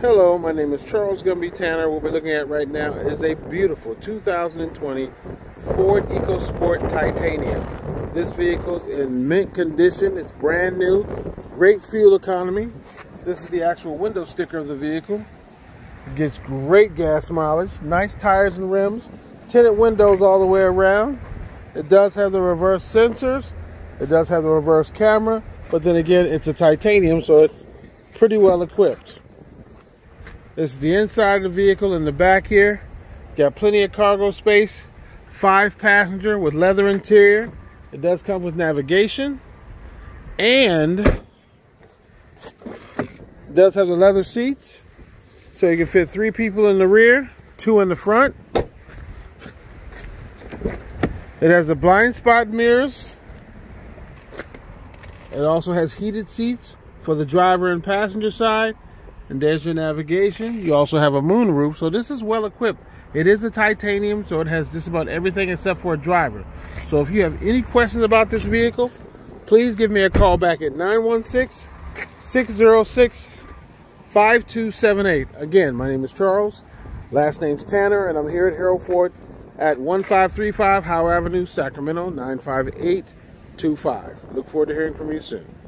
Hello, my name is Charles Gumby Tanner. What we're looking at right now is a beautiful 2020 Ford EcoSport Titanium. This vehicle's in mint condition. It's brand new. Great fuel economy. This is the actual window sticker of the vehicle. It gets great gas mileage. Nice tires and rims. Tinted windows all the way around. It does have the reverse sensors. It does have the reverse camera. But then again, it's a titanium, so it's pretty well equipped. This is the inside of the vehicle in the back here. Got plenty of cargo space. Five passenger with leather interior. It does come with navigation. And does have the leather seats. So you can fit three people in the rear, two in the front. It has the blind spot mirrors. It also has heated seats for the driver and passenger side. And there's your navigation. You also have a moon roof. So this is well equipped. It is a titanium, so it has just about everything except for a driver. So if you have any questions about this vehicle, please give me a call back at 916-606-5278. Again, my name is Charles. Last name's Tanner, and I'm here at Harold Ford at 1535 Howe Avenue, Sacramento, 95825. Look forward to hearing from you soon.